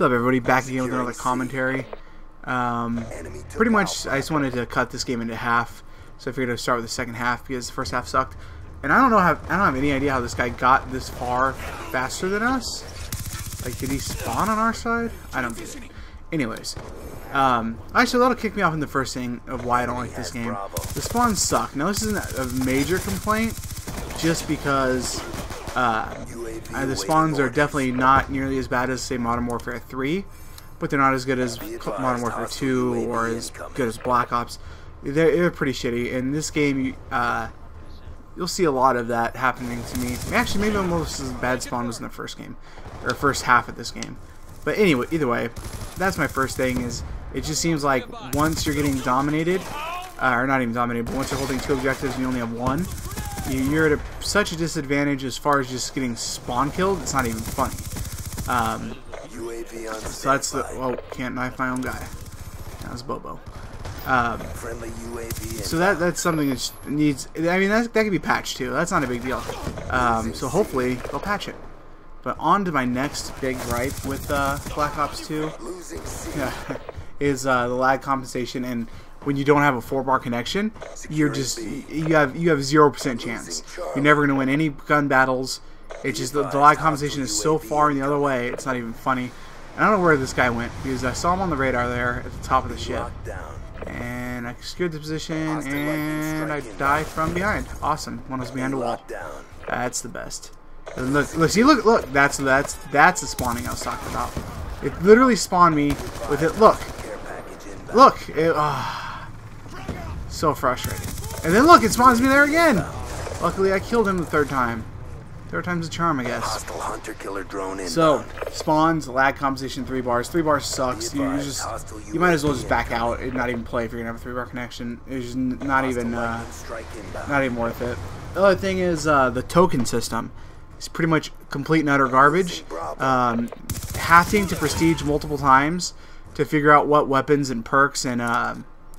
What's up, everybody? Back again with another commentary. Um, pretty much, I just wanted to cut this game into half, so I figured I'd start with the second half because the first half sucked. And I don't know how I don't have any idea how this guy got this far faster than us. Like, did he spawn on our side? I don't get it. Anyways, um, actually, that'll kick me off in the first thing of why I don't like this game. The spawns suck. Now, this isn't a major complaint, just because uh, uh, the spawns are definitely not nearly as bad as, say, Modern Warfare 3, but they're not as good as Modern Warfare 2 or as good as Black Ops. They're, they're pretty shitty. In this game, uh, you'll see a lot of that happening to me. Actually, maybe almost as bad spawn was in the first game, or first half of this game. But anyway, either way, that's my first thing. Is it just seems like once you're getting dominated, uh, or not even dominated, but once you're holding two objectives and you only have one, you're at a, such a disadvantage as far as just getting spawn killed. It's not even funny. Um, so that's the. Oh, can't knife my own guy. That was Bobo. Um, so that that's something that needs. I mean, that that could be patched too. That's not a big deal. Um, so hopefully they'll patch it. But on to my next big gripe with uh, Black Ops 2 yeah, is uh, the lag compensation and when you don't have a four bar connection, you're just you have you have zero percent chance. You're never gonna win any gun battles. It's just the, the lag compensation is so far in the other way. It's not even funny. I don't know where this guy went because I saw him on the radar there at the top of the ship, and I secured the position and I die from behind. Awesome. One was behind a wall. That's the best. And look, look, see, look, look. That's that's that's the spawning I was talking about. It literally spawned me with it. Look, look. It, uh, so frustrating. And then look, it spawns me there again. Luckily, I killed him the third time. Third time's a charm, I guess. Hostile hunter killer drone So, spawns, lag compensation, three bars. Three bars sucks. You, you just, you might as well just back out and not even play if you're gonna have a three bar connection. It's just not even, uh, not even worth it. The other thing is uh, the token system. It's pretty much complete and utter garbage. Um, having to prestige multiple times to figure out what weapons and perks and uh,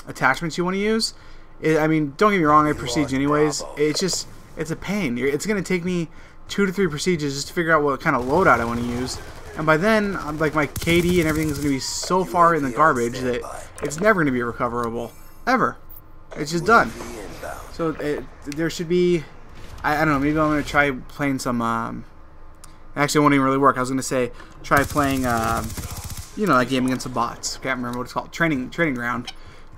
attachments you want to use it, I mean, don't get me wrong, I prestige anyways. It's just, it's a pain. It's going to take me two to three prestiges just to figure out what kind of loadout I want to use. And by then, like my KD and everything is going to be so far in the garbage that it's never going to be recoverable. Ever. It's just done. So it, there should be, I, I, don't know, maybe I'm going to try playing some, um, actually it won't even really work. I was going to say, try playing, um, you know, that game against the bots. Can't remember what it's called. Training, training ground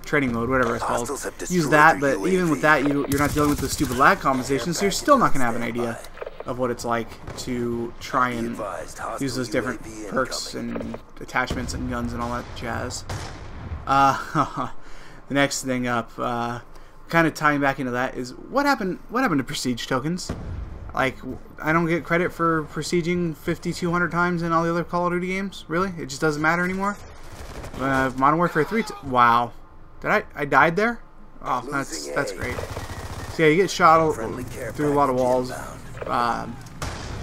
training mode, whatever it's called. Use that, but even with that, you, you're not dealing with the stupid lag compensation, so you're still not going to have an idea of what it's like to try and use those different perks and attachments and guns and all that jazz. Uh, the next thing up, uh, kind of tying back into that, is what happened? What happened to prestige tokens? Like, I don't get credit for prestiging 5,200 times in all the other Call of Duty games. Really? It just doesn't matter anymore. Uh, Modern Warfare 3. wow. Did I? I died there? Oh, that's that's great. So yeah, you get shot through a lot of walls. Um,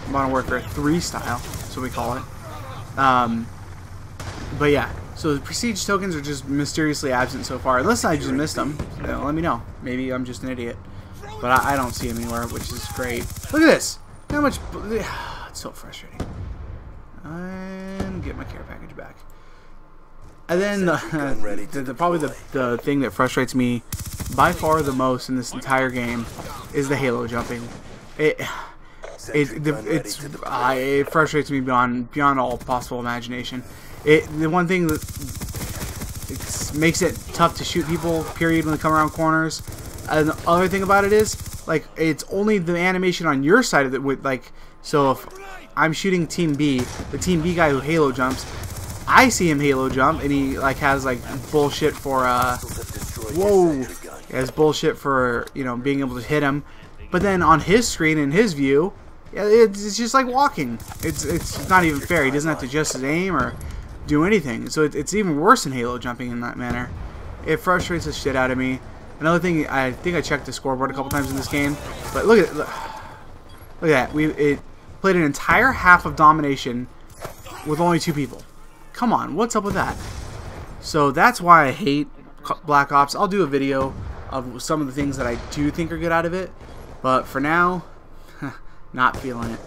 Modern Warfare 3 style, that's what we call it. Um, but yeah, so the prestige tokens are just mysteriously absent so far. Unless I just missed them. Let me know. Maybe I'm just an idiot. But I, I, don't see them anywhere, which is great. Look at this! How much... It's so frustrating. And get my care package back. And then the, the, the, probably the, the thing that frustrates me by far the most in this entire game is the halo jumping. It it it's uh, it frustrates me beyond beyond all possible imagination. It the one thing that it makes it tough to shoot people. Period when they come around corners. And the other thing about it is like it's only the animation on your side of it with like so if I'm shooting team B, the team B guy who halo jumps, I see him Halo jump, and he like has like bullshit for uh, whoa, has bullshit for you know being able to hit him, but then on his screen in his view, it's just like walking. It's it's not even fair. He doesn't have to adjust his aim or do anything. So it, it's even worse than Halo jumping in that manner. It frustrates the shit out of me. Another thing, I think I checked the scoreboard a couple times in this game, but look at look, look at that. We it played an entire half of domination with only two people. Come on, what's up with that? So that's why I hate Black Ops. I'll do a video of some of the things that I do think are good out of it. But for now, not feeling it.